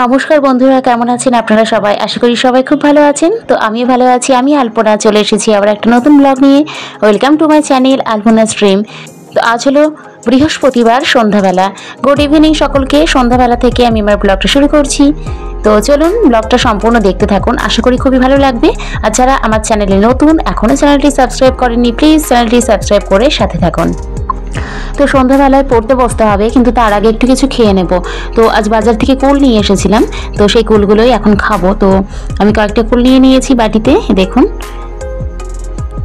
নমস্কার বন্ধুরা, কেমন আছেন আপনারা সবাই? আশা করি সবাই খুব ভালো আছেন। তো আমিও ভালো আছি, আমি আলপনা, চলে এসেছি আবার একটা নতুন ব্লগ নিয়ে। Welcome to my channel Alpana stream তো আজ হলো বৃহস্পতিবার, সন্ধ্যাবেলা। গুড ইভিনিং সকলকে, সন্ধ্যাবেলা থেকে আমি আমার ব্লগটা শুরু করছি। তো চলুন ব্লগটা সম্পূর্ণ দেখতে থাকুন, আশা করি খুবই ভালো লাগবে। আর যারা আমার চ্যানেলে নতুন এখনও চ্যানেলটি সাবস্ক্রাইব করেননি প্লিজ চ্যানেলটি সাবস্ক্রাইব করে সাথে থাকুন। তো সন্ধ্যাবেলায় পড়তে বসতে হবে, কিন্তু তার আগে একটু কিছু খেয়ে নেব। তো আজ বাজার থেকে কুল নিয়ে এসেছিলাম, তো সেই কুলগুলোই এখন খাব। তো আমি কয়েকটা কুল নিয়ে নিয়েছি বাটিতে, দেখুন।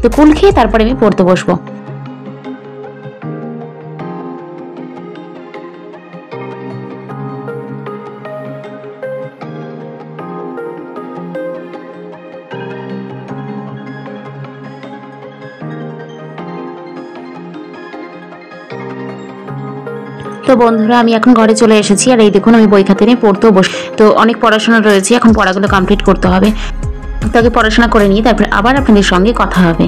তো কুল খেয়ে তারপরে আমি পড়তে বসবো। তো বন্ধুরা, আমি এখন ঘরে চলে এসেছি, আর এই দেখুন আমি বই খাতে নিয়ে পড়তেও বস তো অনেক পড়াশোনা রয়েছে, এখন পড়াগুলো কমপ্লিট করতে হবে। তাকে পড়াশোনা করে নিয়ে তারপরে আবার আপনাদের সঙ্গে কথা হবে।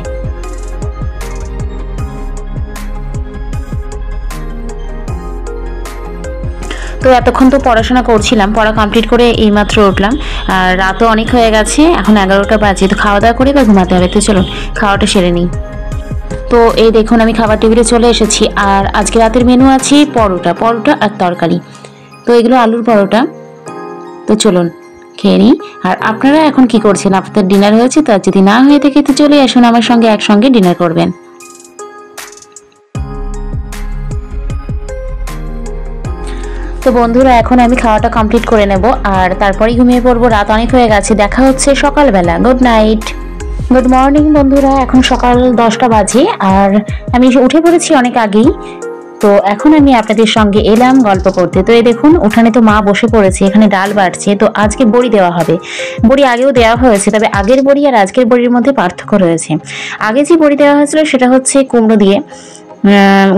তো এতক্ষণ তো পড়াশোনা করছিলাম, পড়া কমপ্লিট করে এইমাত্র উঠলাম। আর রাতও অনেক হয়ে গেছে, এখন এগারোটা বাজে, তো খাওয়া দাওয়া করে এবার ঘুমাতে হবে। তো চলুন, খাওয়াটা সেরে নিই। তো এই দেখুন, আমি খাবার টেবিলে চলে এসেছি। আর আজকে রাতের মেনু আছে পরোটা পরোটা আর তরকারি। তো এগুলো আলুর পরোটা। তো চলুন, খেয়ে নিই। আর আপনারা এখন কি করছেন? আপনাদের ডিনার হয়েছে, তো আর যদি না হয়ে থাকে তো চলে আসুন আমার সঙ্গে, একসঙ্গে ডিনার করবেন। তো বন্ধুরা, এখন আমি খাওয়াটা কমপ্লিট করে নেব। আর তারপরেই ঘুমিয়ে পড়ব। রাত অনেক হয়ে গেছে। দেখা হচ্ছে সকালবেলা। গুড নাইট গুড মর্নিং বন্ধুরা। এখন সকাল দশটা বাজে, আর আমি উঠে পড়েছি অনেক আগেই। তো এখন আমি আপনাদের সঙ্গে এলাম গল্প করতে। তো এই দেখুন, উঠানে তো মা বসে পড়েছে, এখানে ডাল বাড়ছে তো আজকে বড়ি দেওয়া হবে। বড়ি আগেও দেওয়া হয়েছে, তবে আগের বড়ি আর আজকের বড়ির মধ্যে পার্থক্য রয়েছে। আগে যে বড়ি দেওয়া হয়েছিল, সেটা হচ্ছে কুমড়ো দিয়ে।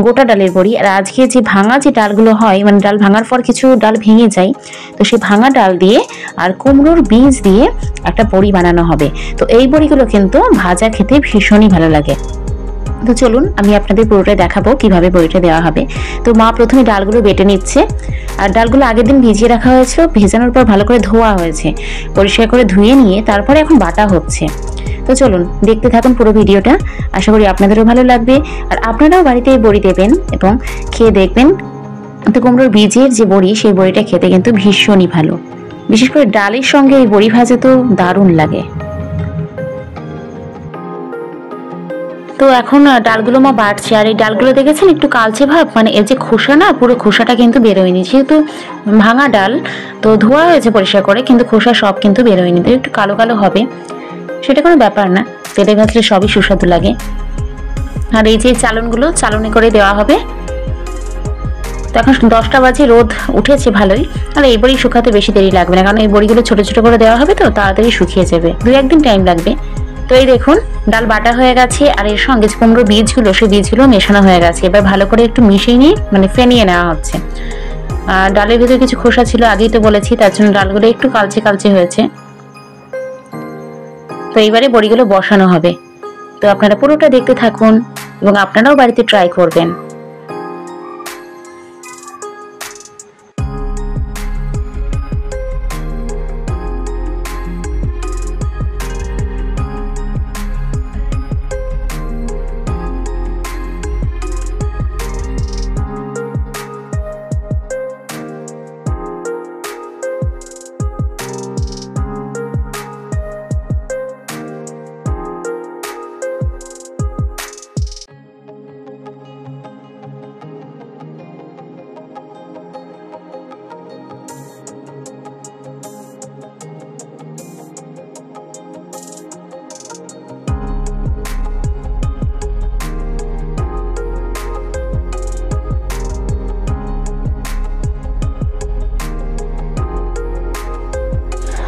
গোটা ডালের বড়ি। আর আজকে যে ভাঙা যে ডালগুলো হয় মানে ডাল ভাঙার পর কিছু ডাল ভেঙে যায়, তো সেই ভাঙা ডাল দিয়ে আর কুমড়োর বীজ দিয়ে একটা বড়ি বানানো হবে। তো এই বড়িগুলো কিন্তু ভাজা খেতে ভীষণই ভালো লাগে। তো চলুন, আমি আপনাদের পুরোটাই দেখাবো কীভাবে বড়িটা দেওয়া হবে। তো মা প্রথমে ডালগুলো বেটে নিচ্ছে। আর ডালগুলো আগের দিন ভিজিয়ে রাখা হয়েছিল, ভেজানোর পর ভালো করে ধোয়া হয়েছে। পরিষ্কার করে ধুয়ে নিয়ে তারপরে এখন বাটা হচ্ছে। তো চলুন দেখতে থাকুন পুরো ভিডিওটা। আশা করি আপনাদেরও ভালো লাগবে। আর আপনারাও বাড়িতে বড়ি দেবেন এবং খেয়ে দেখবেন। তো কুমড়োর বীজের যে বড়ি, সেই বড়িটা খেতে কিন্তু ভীষণই ভালো। বিশেষ করে ডালের সঙ্গে এই বড়ি ভাজা তো দারুণ লাগে। তো এখন ডালগুলো মা বাড়ছে। আর এই ডালগুলো দেখেছেন? একটু কালচে ভাব মানে এর যে খোসা না, পুরো খোসাটা কিন্তু বেরোয়নি। যেহেতু ভাঙা ডাল, তো ধোয়া হয়েছে পরিষ্কার করে, কিন্তু খোসা সব কিন্তু বেরোয়নি। তো একটু কালো কালো হবে। সেটা কোনো ব্যাপার না তেলে ভাজলে সবই সুস্বাদু লাগে। আর এই যে চালনগুলো, চালনে করে দেওয়া হবে। তো এখন দশটা বাজে, রোদ উঠেছে ভালোই। আর এই বড়ি শুকাতে বেশি দেরি লাগবে না, কারণ এই বড়িগুলো ছোট ছোট করে দেওয়া হবে তো, তাড়াতাড়ি শুকিয়ে যাবে। দু একদিন টাইম লাগবে। তো এই দেখুন, ডাল বাটা হয়ে গেছে, আর এর সঙ্গে যে কুমড়ো বীজগুলো, সেই বীজগুলো মেশানো হয়ে গেছে। এবার ভালো করে একটু মিশিয়ে নিয়ে মানে ফেনিয়ে নেওয়া হচ্ছে। আর ডালের ভিতরে কিছু খোসা ছিল, আগেই তো বলেছি, তার জন্য ডালগুলো একটু কালচে কালচে হয়েছে। তো এইবারে বড়িগুলো বসানো হবে। তো আপনারা পুরোটা দেখতে থাকুন এবং আপনারাও বাড়িতে ট্রাই করবেন।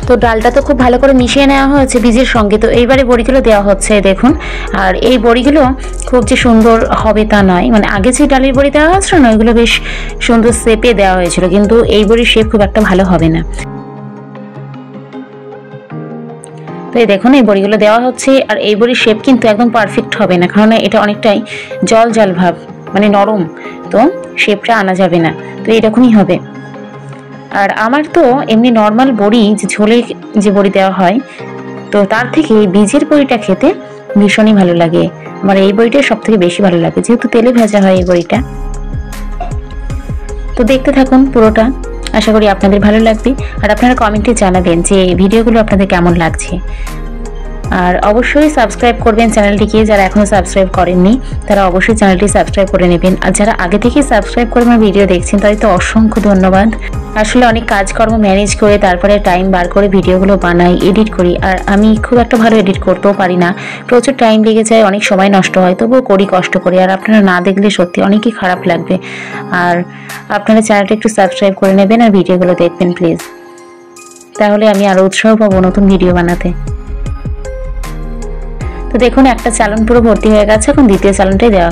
তো ডালটা তো খুব ভালো করে মিশিয়ে নেওয়া হয়েছে বীজের সঙ্গে। তো এইবারে বড়িগুলো দেওয়া হচ্ছে, দেখুন। আর এই বড়িগুলো খুব যে সুন্দর হবে তা নয়। মানে আগে যে ডালের বড়ি দেওয়া হয়েছিল না, ওইগুলো বেশ সুন্দর শেপে দেওয়া হয়েছিল, কিন্তু এই বড়ির শেপ খুব একটা ভালো হবে না। তো এই দেখুন, এই বড়িগুলো দেওয়া হচ্ছে, আর এই বড়ির শেপ কিন্তু একদম পারফেক্ট হবে না, কারণ এটা অনেকটাই জল জল ভাব মানে নরম। তো শেপটা আনা যাবে না। তো এরকমই হবে। আর আমার তো এমনি নর্মাল বড়ি যে ঝোলে যে বড়ি দেওয়া হয়, তো তার থেকে বীজের বড়িটা খেতে ভীষণই ভালো লাগে। আমার এই বড়িটাই সব থেকে বেশি ভালো লাগে, যেহেতু তেলে ভাজা হয় এই বড়িটা। তো দেখতে থাকুন পুরোটা, আশা করি আপনাদের ভালো লাগবে। আর আপনারা কমেন্টে জানাবেন যে ভিডিওগুলো আপনাদের কেমন লাগছে। আর অবশ্যই সাবস্ক্রাইব করবেন চ্যানেলটিকে যারা এখনও সাবস্ক্রাইব করেননি, তারা অবশ্যই চ্যানেলটি সাবস্ক্রাইব করে নেবেন। আর যারা আগে থেকে সাবস্ক্রাইব করে আমার ভিডিও দেখছেন, তাদের তো অসংখ্য ধন্যবাদ। আসলে অনেক কাজকর্ম ম্যানেজ করে তারপরে টাইম বার করে ভিডিওগুলো বানাই এডিট করি, আর আমি খুব একটা ভালো এডিট করতেও পারি না। প্রচুর টাইম লেগে যায়, অনেক সময় নষ্ট হয়, তবুও করি, কষ্ট করি, আর আপনারা না দেখলে সত্যি অনেকই খারাপ লাগবে। আর আপনারা চ্যানেলটা একটু সাবস্ক্রাইব করে নেবেন আর ভিডিওগুলো দেখবেন প্লিজ তাহলে আমি আরও উৎসাহ পাবো নতুন ভিডিও বানাতে। তো দেখুন একটা চালন পুরো ভর্তি হয়ে গেছে এখন দ্বিতীয় চালনটাই দেওয়া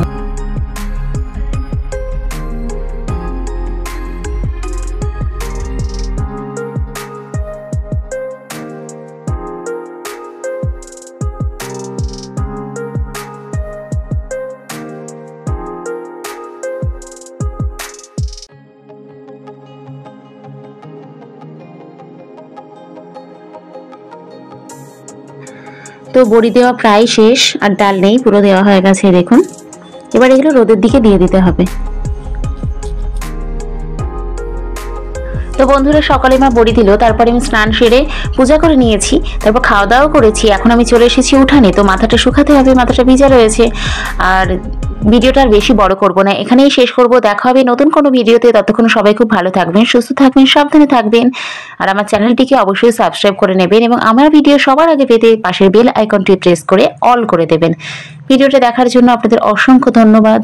তো বড়ি দেওয়া প্রায় শেষ আর ডাল নেই, পুরো দেওয়া হয়ে গেছে, দেখুন। এবার এগুলো রোদের দিকে দিয়ে দিতে হবে। তো বন্ধুরা, সকালে মা বড়ি দিল, তারপরে আমি স্নান সেরে পূজা করে নিয়েছি, তারপর খাওয়া দাওয়া করেছি। এখন আমি চলে এসেছি উঠানে, তো মাথাটা শুকাতে হবে, মাথাটা ভিজা রয়েছে। আর ভিডিওটা আর বেশি বড় করব না, এখানেই শেষ করব। দেখা হবে নতুন কোনো ভিডিওতে, ততক্ষণ সবাই খুব ভালো থাকবেন, সুস্থ থাকবেন, সাবধানে থাকবেন। আর আমার চ্যানেলটিকে অবশ্যই সাবস্ক্রাইব করে নেবেন এবং আমার ভিডিও সবার আগে পেতে পাশের বেল আইকনটি প্রেস করে অল করে দেবেন। ভিডিওটা দেখার জন্য আপনাদের অসংখ্য ধন্যবাদ।